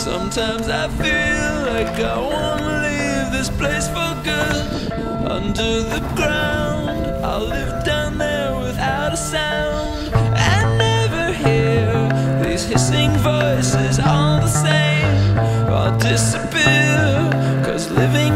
Sometimes I feel like I wanna leave this place for good. Under the ground, I'll live down there without a sound. I never hear these hissing voices all the same. I'll disappear, cause living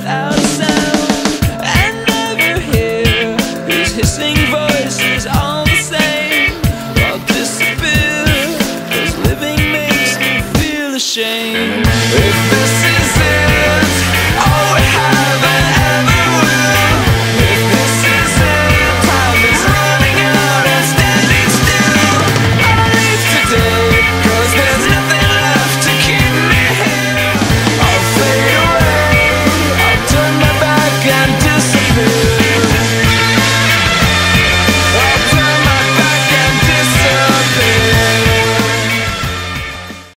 without sound And never hear these hissing voices all the same. All disappear, cause living makes me feel ashamed. If this